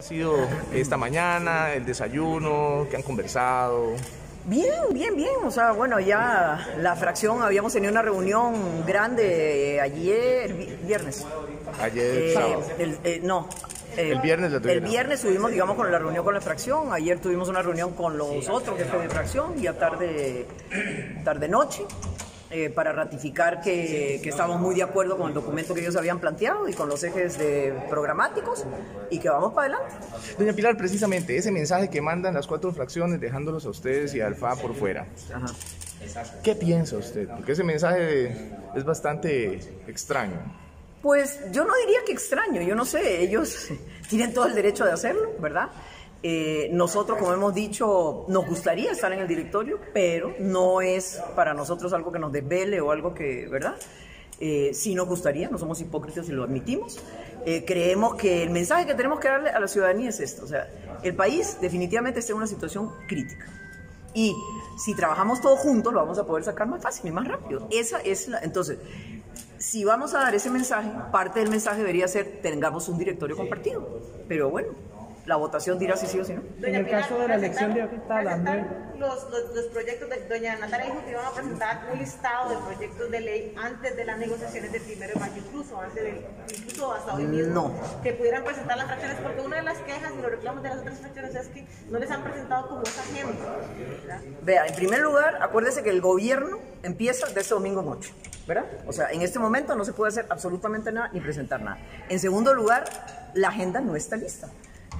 ha sido esta mañana, el desayuno, que han conversado? Bien, bien, bien. O sea, bueno, ya la fracción habíamos tenido una reunión grande ayer, viernes. Ayer, Eh, sábado. el- eh, no. eh, El viernes la El viernes tuvimos, digamos, con la reunión con la fracción. Ayer tuvimos una reunión con los otros jefes de fracción y a tarde, tarde noche. Eh, para ratificar que, que estamos muy de acuerdo con el documento que ellos habían planteado y con los ejes de programáticos y que vamos para adelante. Doña Pilar, precisamente ese mensaje que mandan las cuatro fracciones dejándolos a ustedes y al FA por fuera. ¿Qué piensa usted? Porque ese mensaje es bastante extraño. Pues yo no diría que extraño, yo no sé, ellos tienen todo el derecho de hacerlo, ¿verdad? Eh, nosotros, como hemos dicho, nos gustaría estar en el directorio, pero no es para nosotros algo que nos desvele o algo que, ¿verdad? Eh, sí nos gustaría, no somos hipócritas y lo admitimos. Eh, creemos que el mensaje que tenemos que darle a la ciudadanía es esto, o sea, el país definitivamente está en una situación crítica. Y si trabajamos todos juntos, lo vamos a poder sacar más fácil y más rápido. Esa es la. Entonces, si vamos a dar ese mensaje, parte del mensaje debería ser tengamos un directorio compartido. Pero bueno, la votación dirá si sí o si no. En el caso de la elección de de- Los, los, los proyectos de doña Natalia dijo que iban a presentar un listado de proyectos de ley antes de las negociaciones del primero de mayo, incluso antes del, incluso hasta hoy mismo, No. que pudieran presentar las fracciones, porque una de las quejas y los reclamos de las otras fracciones es que no les han presentado como esa agenda. ¿verdad? Vea, en primer lugar, acuérdese que el gobierno empieza de este domingo en ocho, ¿verdad? O sea, en este momento no se puede hacer absolutamente nada ni presentar nada. En segundo lugar, la agenda no está lista.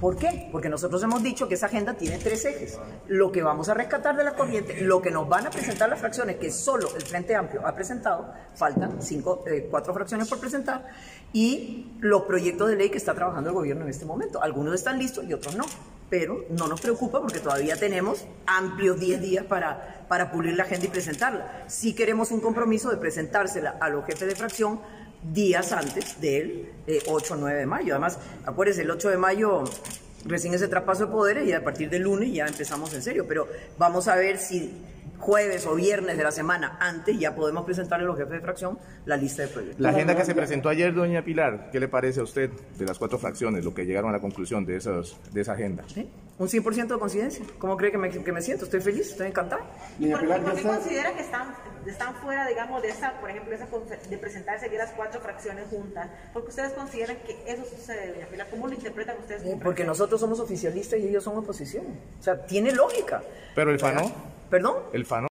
¿Por qué? Porque nosotros hemos dicho que esa agenda tiene tres ejes. Lo que vamos a rescatar de la corriente, lo que nos van a presentar las fracciones, que solo el Frente Amplio ha presentado, faltan cinco, eh, cuatro fracciones por presentar, y los proyectos de ley que está trabajando el gobierno en este momento. Algunos están listos y otros no pero no nos preocupa porque todavía tenemos amplios 10 días para, para pulir la agenda y presentarla. Sí queremos un compromiso de presentársela a los jefes de fracción días antes del eh, 8 o 9 de mayo. Además, acuérdense, el 8 de mayo recién ese traspaso de poderes y a partir del lunes ya empezamos en serio, pero vamos a ver si jueves o viernes de la semana antes ya podemos presentarle a los jefes de fracción la lista de proyectos. La agenda que se presentó ayer, doña Pilar, ¿qué le parece a usted de las cuatro fracciones, lo que llegaron a la conclusión de, esos, de esa agenda? ¿Sí? Un 100% de coincidencia. ¿Cómo cree que me, que me siento? Estoy feliz, estoy encantada. Doña ¿Por, Pilar, por qué está- considera que están, están fuera, digamos, de esa, por ejemplo, esa de presentarse aquí las cuatro fracciones juntas? Porque ustedes consideran que eso sucede, doña Pilar. ¿Cómo lo interpretan ustedes? como Porque nosotros somos oficialistas y ellos son oposición. O sea, tiene lógica. Pero el FA no, ¿Perdón? el FA no.